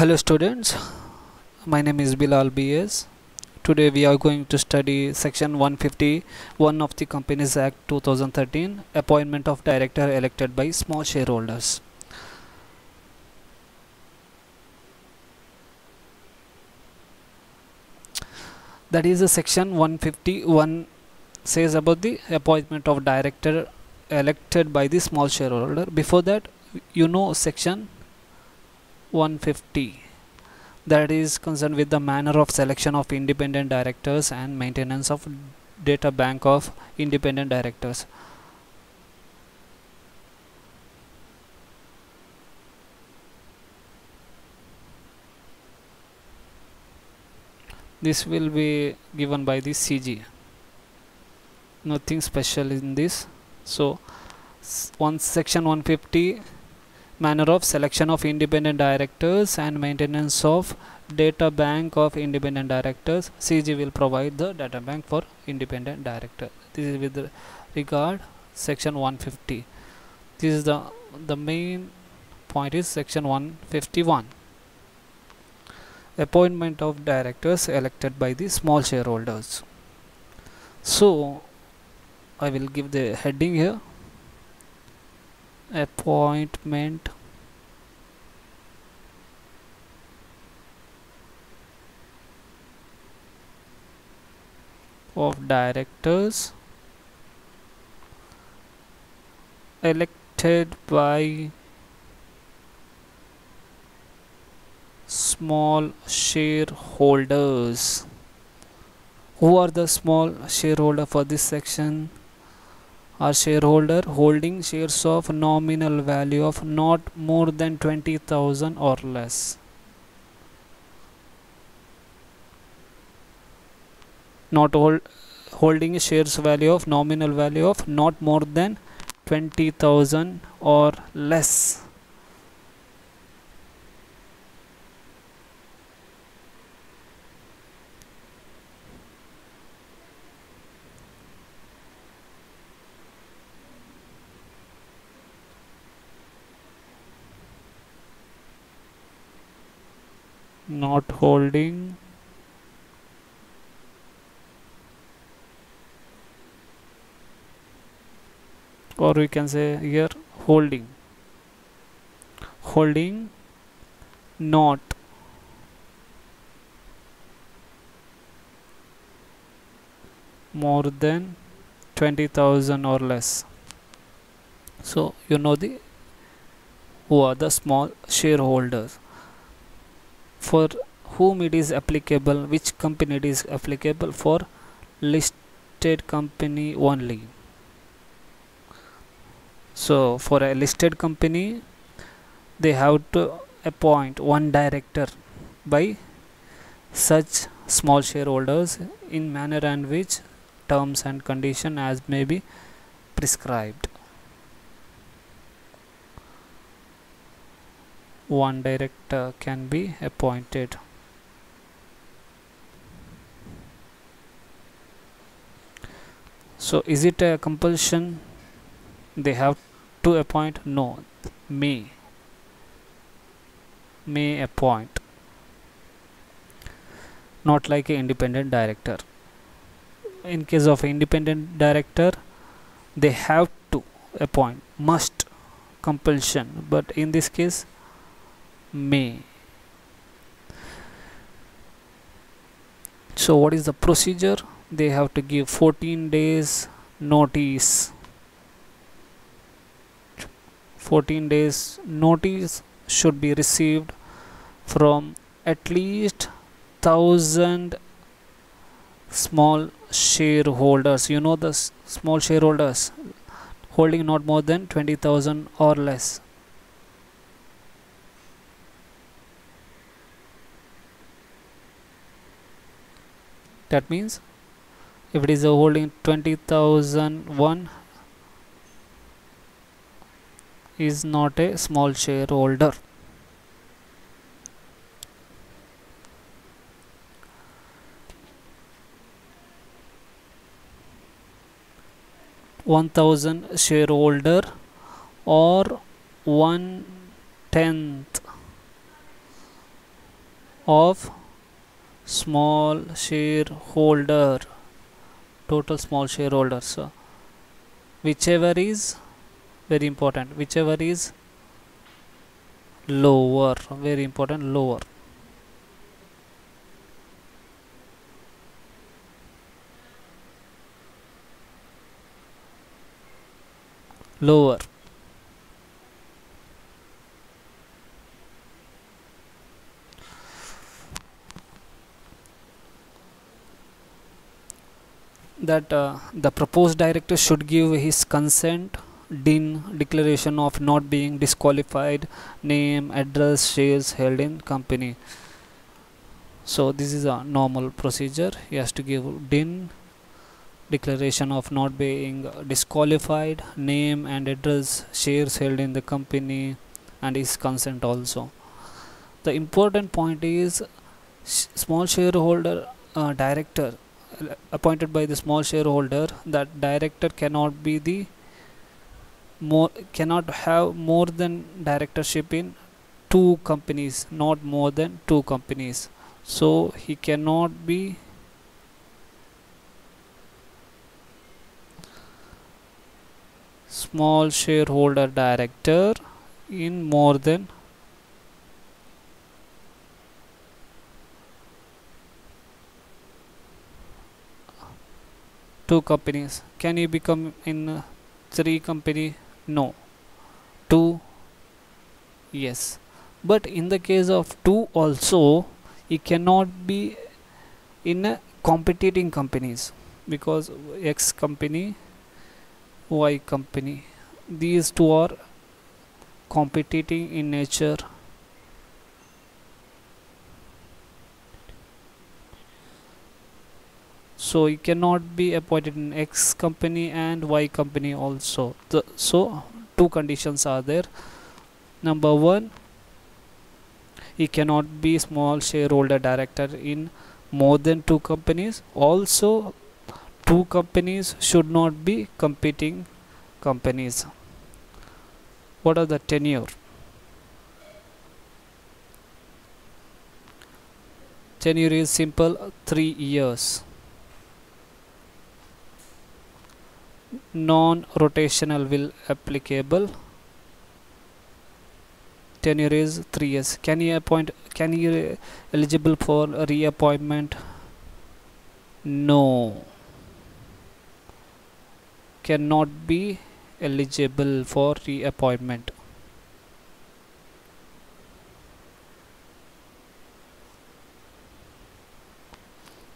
Hello students, my name is Bilal BS. Today we are going to study section 151 of the Companies Act 2013 appointment of director elected by small shareholders. That is the section 151 says about the appointment of director elected by the small shareholder. Before that you know section 150 that is concerned with the manner of selection of independent directors and maintenance of data bank of independent directors. This will be given by the CG nothing special in this. So one section 150 manner of selection of independent directors and maintenance of data bank of independent directors. CG will provide the data bank for independent director. This is with regard section 150 this is the the main point is section 151 appointment of directors elected by the small shareholders. So I will give the heading here appointment. Of directors. Elected by small shareholders. Who are the small shareholder for this section are shareholder holding shares of nominal value of not more than 20000 or less. Not hold, holding shares value of nominal value of not more than 20000 or less not holding. Or we can say here holding. Holding not. More than 20000 or less. So you know the who are the small shareholders for whom it is applicable which company it is applicable for listed company only. So for a listed company they have to appoint one director by such small shareholders in manner and which terms and condition as may be prescribed one director can be appointed. So is it a compulsion they have to appoint? No. May. May appoint. Not like an independent director. In case of independent director they have to appoint. Must. Compulsion. But in this case may so what is the procedure? They have to give 14 days notice. 14 days notice should be received from at least 1000 small shareholders. You know the small shareholders holding not more than 20000 or less that means if it is holding 20001 is not a small shareholder. one thousand shareholder or one tenth of small shareholder total small shareholders. Whichever is very important whichever is lower very important lower. Lower that uh, the proposed director should give his consent DIN declaration of not being disqualified name address shares held in company. So this is a normal procedure. He has to give DIN declaration of not being disqualified name and address shares held in the company and his consent also. The important point is small shareholder uh, director appointed by the small shareholder that director cannot be the more cannot have more than directorship in two companies not more than two companies. So he cannot be small shareholder director in more than two companies. Can you become in uh, three company? No. Two? Yes. But in the case of two also he cannot be in competing companies because x company y company. These two are competing in nature so he cannot be appointed in x company and y company also. The, so two conditions are there. Number one he cannot be small shareholder director in more than two companies. Also two companies should not be competing companies. What are the tenure? Tenure is simple 3 years non-rotational will applicable. Tenure is 3 years. Can he appoint can uh, eligible for reappointment? No. Cannot be eligible for reappointment.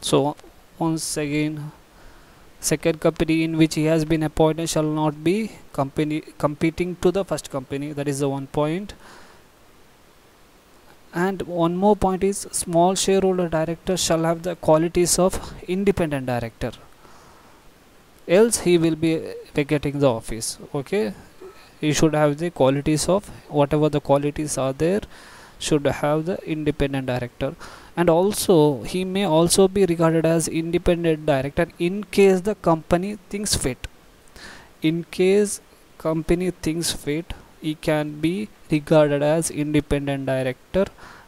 So once again second company in which he has been appointed shall not be company competing to the first company. That is the one point. and one more point is small shareholder director shall have the qualities of independent director. Else he will be vacating the office okay? He should have the qualities of whatever the qualities are there should have the independent director and also he may also be regarded as independent director in case the company thinks fit. In case company thinks fit he can be regarded as independent director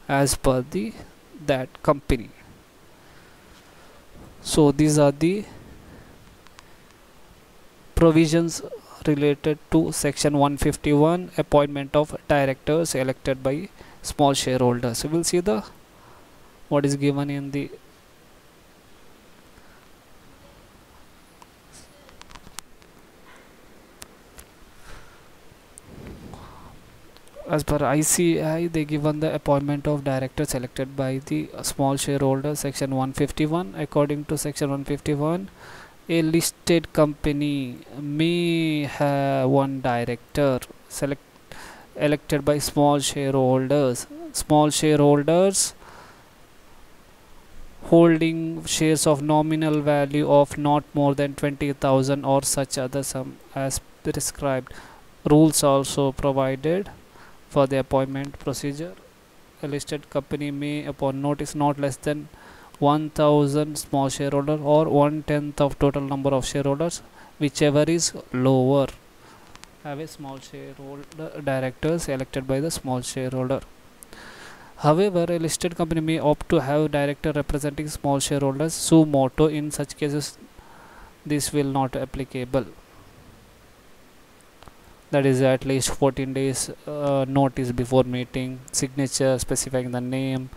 as per the that company. So these are the provisions related to section 151 appointment of directors elected by small shareholders. So we'll see the what is given in the as per ICAI they given the appointment of director selected by the small shareholder section 151 according to section 151 a listed company may have one director select elected by small shareholders. Small shareholders holding shares of nominal value of not more than 20000 or such other sum as prescribed. Rules also provided for the appointment procedure. A listed company may upon notice not less than 1000 small shareholder or one tenth of total number of shareholders whichever is lower. Have a small shareholder directors elected by the small shareholder However, a listed company may opt to have a director representing small shareholders. Suo motu. In such cases, this will not applicable. That is at least 14 days uh, notice before meeting, signature specifying the name,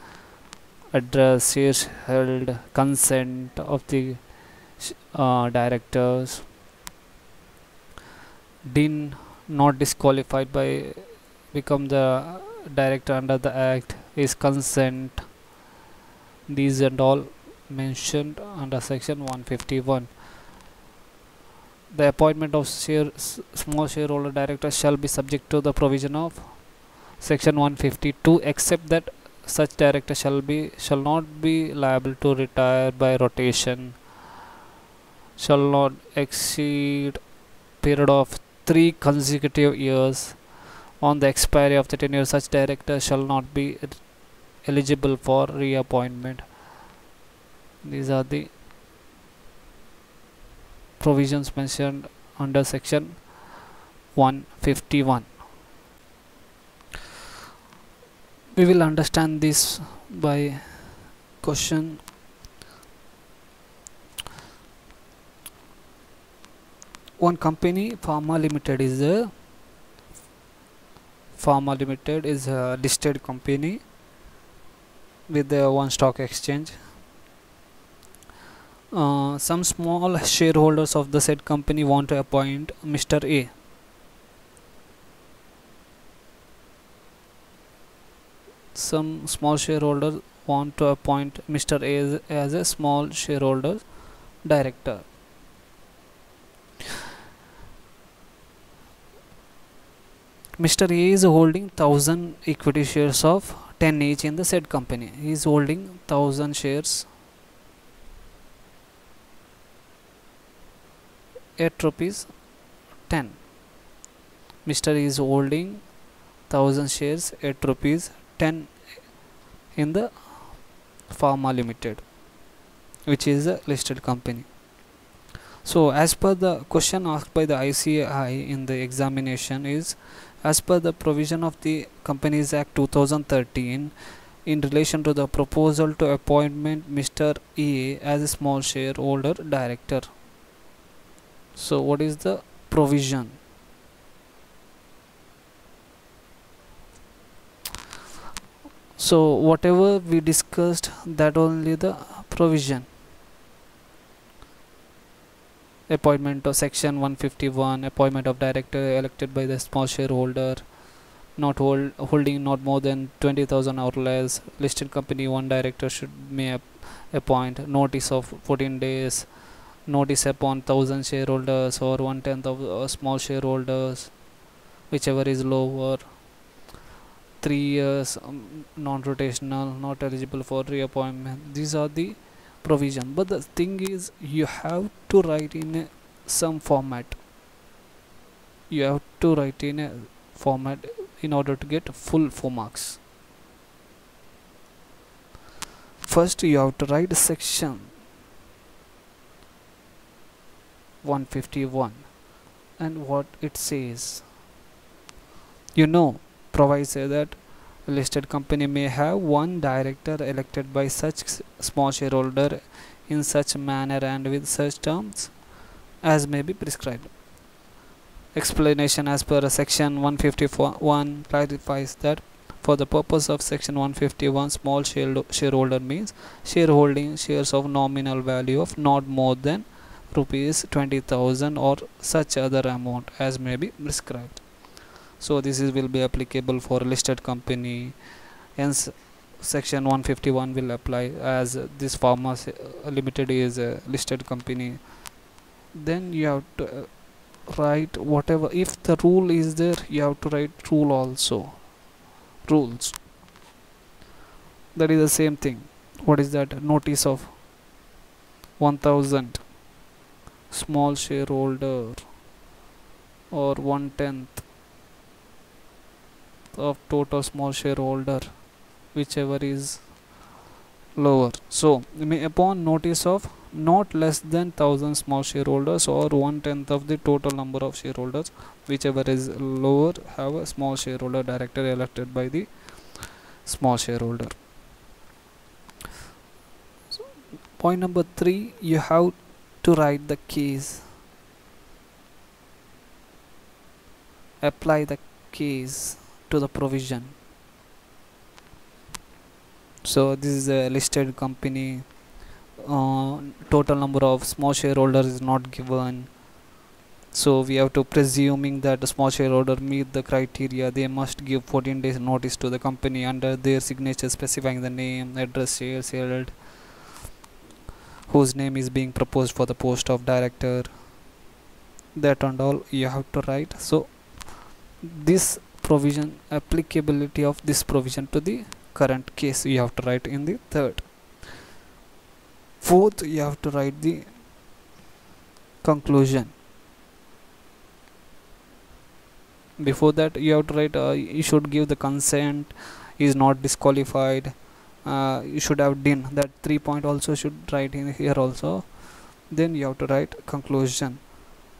address, shares held, consent of the uh, directors, DIN not disqualified by become the director under the act is consent. These and all mentioned under section 151 the appointment of share, small shareholder director shall be subject to the provision of section 152 except that such director shall be shall not be liable to retire by rotation shall not exceed period of 3 consecutive years. On the expiry of the tenure such director shall not be eligible for reappointment. These are the provisions mentioned under section 151 we will understand this by question. One company pharma limited is a pharma limited is a listed company with the one stock exchange uh, some small shareholders of the said company want to appoint Mr. A some small shareholders want to appoint Mr. A as, as a small shareholder director Mr. A is holding 1000 equity shares of 10 each in the said company. He is holding 1000 shares at rupees 10. Mr. is holding 1000 shares at rupees 10 in the Pharma Limited, which is a listed company. So, as per the question asked by the ICAI in the examination is as per the provision of the Companies Act 2013 in relation to the proposal to appointment Mr. E as a small shareholder director. So what is the provision? So whatever we discussed that only the provision appointment of section 151 appointment of director elected by the small shareholder not hold, holding not more than 20000 or less listed company one director should may appoint notice of 14 days notice upon 1000 shareholders or one tenth of uh, small shareholders whichever is lower. 3 years um, non-rotational not eligible for reappointment. These are the provision. But the thing is you have to write in some format. You have to write in a format in order to get full 4 marks. First you have to write section 151 and what it says you know provides that listed company may have one director elected by such small shareholder in such manner and with such terms as may be prescribed. Explanation as per section 151 clarifies that for the purpose of section 151 small shareholder means shareholding shares of nominal value of not more than rupees 20000 or such other amount as may be prescribed so this is will be applicable for listed company. Hence section 151 will apply as this pharma limited is a listed company. Then you have to uh, write whatever if the rule is there you have to write rule also. Rules. That is the same thing. What is that? Notice of 1000 small shareholder or one tenth of total small shareholder whichever is lower. So upon notice of not less than 1000 small shareholders or one tenth of the total number of shareholders whichever is lower have a small shareholder director elected by the small shareholder. So point number 3 you have to write the case. Apply the case to the provision. So this is a listed company. Uh, total number of small shareholders is not given. So we have to presuming that the small shareholder meet the criteria they must give 14 days notice to the company under their signature specifying the name address shares held whose name is being proposed for the post of director. That and all you have to write. So this provision applicability of this provision to the current case you have to write in the third. Fourth you have to write the conclusion. Before that you have to write uh, you should give the consent is not disqualified uh, you should have done that three point also should write in here also. Then you have to write conclusion.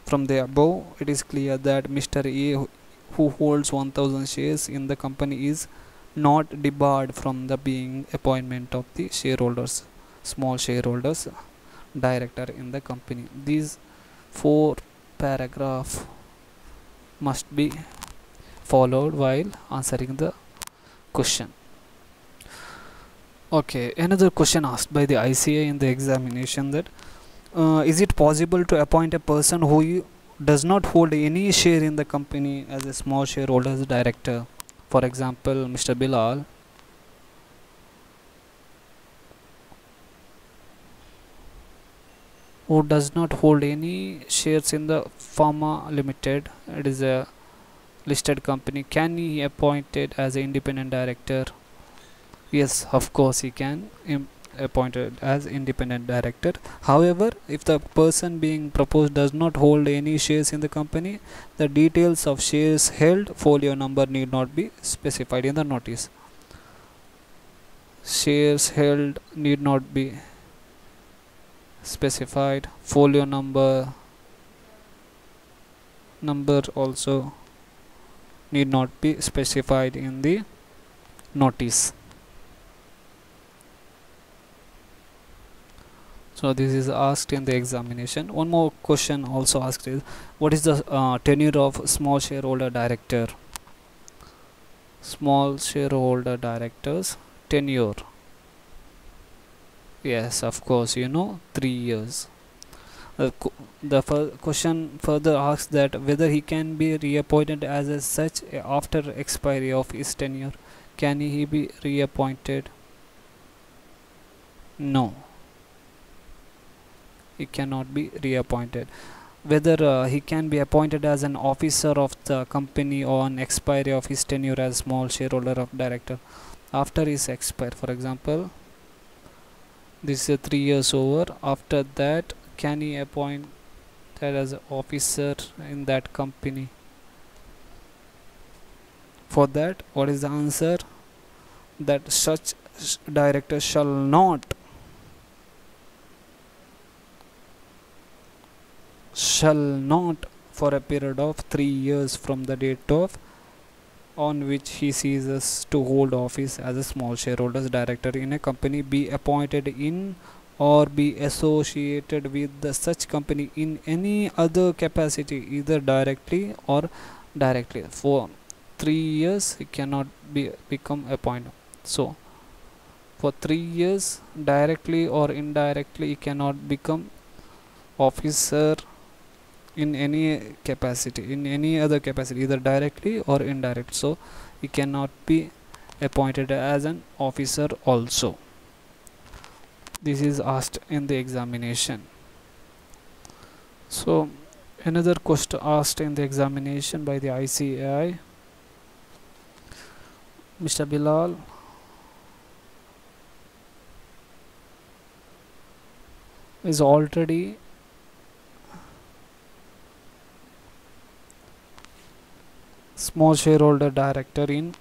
From the above it is clear that mr a who holds 1000 shares in the company is not debarred from the being appointment of the shareholders small shareholders director in the company. These four paragraph must be followed while answering the question. Okay another question asked by the ICAI in the examination that uh, is it possible to appoint a person who does not hold any share in the company as a small shareholder as a director. For example Mr. Bilal. Who does not hold any shares in the pharma limited. It is a listed company. Can he appointed as an independent director? Yes of course he can appointed as independent director. However if the person being proposed does not hold any shares in the company the details of shares held folio number need not be specified in the notice. Shares held need not be specified. Folio number number also need not be specified in the notice so this is asked in the examination. One more question also asked is what is the uh, tenure of small shareholder director? Small shareholder directors tenure. Yes of course you know three years. Uh, the question further asks that whether he can be reappointed as a such after expiry of his tenure. Can he be reappointed? No he cannot be reappointed. Whether uh, he can be appointed as an officer of the company on expiry of his tenure as small shareholder of director after his expire for example this is three years over. After that can he appoint that as officer in that company? For that what is the answer? That such director shall not shall not for a period of 3 years from the date of on which he ceases to hold office as a small shareholders director in a company be appointed in or be associated with the such company in any other capacity either directly or directly. For 3 years he cannot be become appointed. So for 3 years directly or indirectly he cannot become officer in any capacity in any other capacity either directly or indirect. So he cannot be appointed as an officer also. This is asked in the examination. So another question asked in the examination by the ICAI Mr. Bilal. Is already small shareholder director in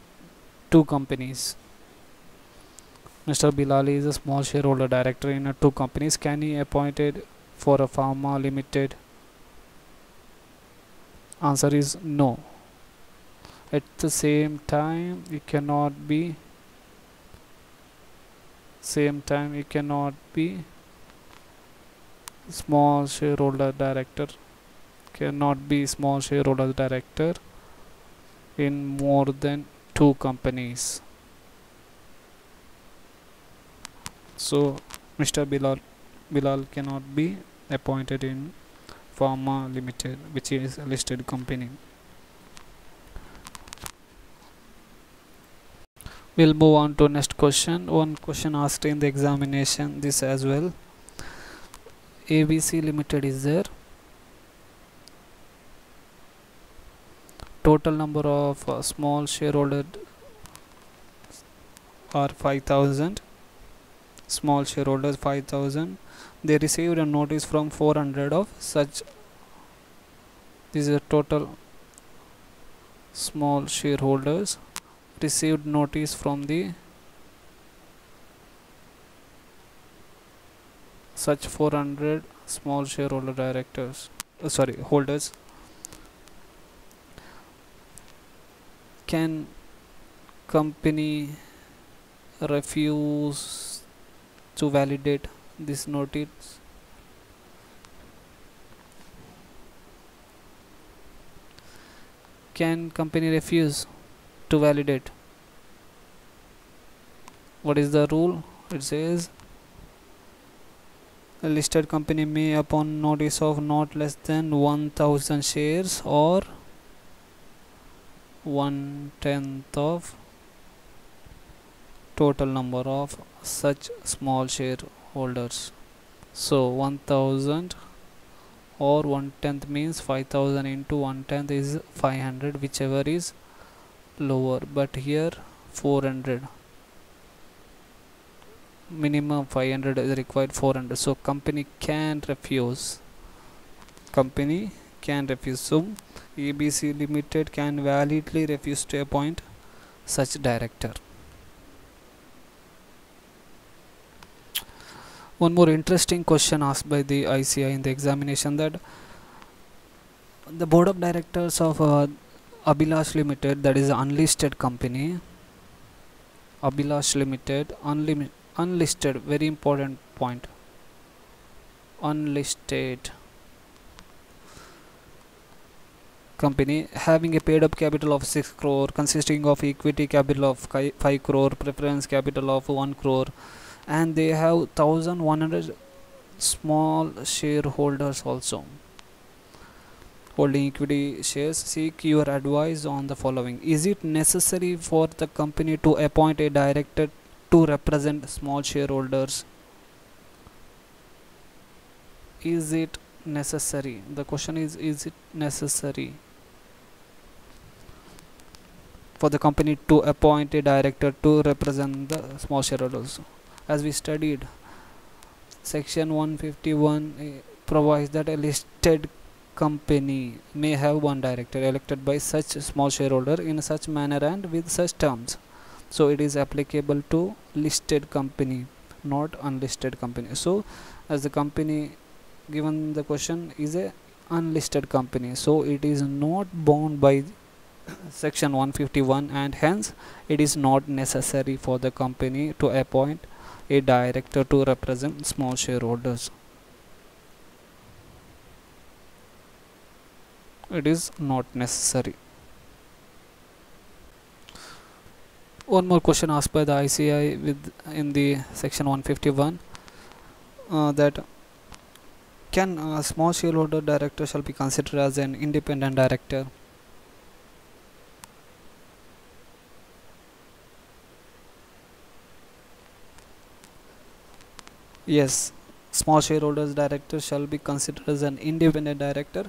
two companies. Mr. Bilali is a small shareholder director in two companies. Can he appointed for a pharma limited? Answer is no. At the same time, he cannot be same time it cannot be small shareholder director cannot be small shareholder director in more than two companies. So mr bilal bilal cannot be appointed in pharma limited which is a listed company. We'll move on to next question. One question asked in the examination this as well. Abc limited is there total number of uh, small shareholder are 5000 small shareholders 5000 they received a notice from 400 of such this is a total small shareholders received notice from the such 400 small shareholder directors uh, sorry holders can company refuse to validate this notice? Can company refuse to validate? What is the rule? It says a listed company may upon notice of not less than 1000 shares or one tenth of total number of such small shareholders. So 1000 or one tenth means 5000 into one tenth is 500 whichever is lower. But here 400 minimum 500 is required 400 so company can refuse. Company can refuse. So abc limited can validly refuse to appoint such director. One more interesting question asked by the ICAI in the examination that the board of directors of uh, Abhilash Limited that is an unlisted company Abhilash Limited unlim unlisted very important point unlisted company having a paid up capital of 6 crore consisting of equity capital of 5 crore preference capital of 1 crore and they have 1100 small shareholders also. Holding equity shares seek your advice on the following. Is it necessary for the company to appoint a director to represent small shareholders? Is it necessary? The question is is it necessary for the company to appoint a director to represent the small shareholders. As we studied section 151 eh, provides that a listed company may have one director elected by such small shareholder in such manner and with such terms. So it is applicable to listed company not unlisted company. So as the company given the question is a unlisted company. So it is not bound by section 151 and hence it is not necessary for the company to appoint a director to represent small shareholders. It is not necessary. One more question asked by the ICAI with in the section 151 uh, that can a small shareholder director shall be considered as an independent director yes small shareholders director shall be considered as an independent director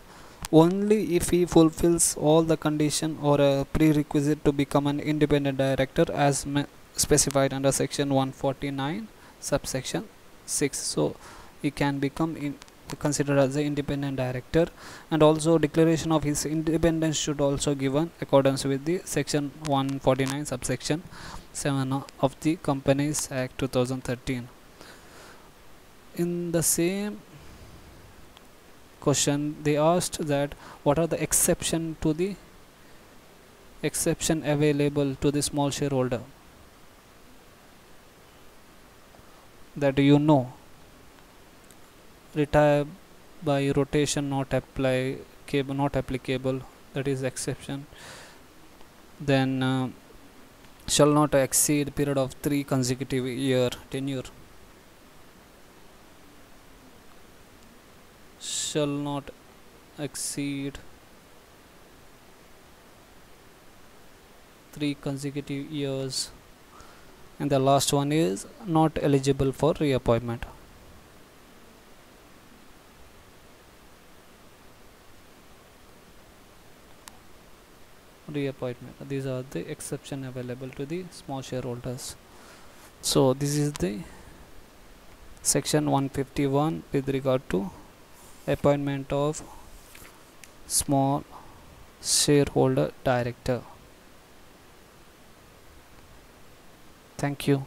only if he fulfills all the condition or a prerequisite to become an independent director as specified under section 149 subsection 6 so he can become considered as an independent director and also declaration of his independence should also given accordance with the section 149 subsection 7 of the companies act 2013 in the same question they asked that what are the exception to the exception available to the small shareholder? That you know retire by rotation not apply cable not applicable that is exception. Then uh, shall not exceed period of 3 consecutive year tenure shall not exceed 3 consecutive years. And the last one is not eligible for reappointment. Reappointment. These are the exception available to the small shareholders. So this is the section 151 with regard to appointment of small shareholder director. Thank you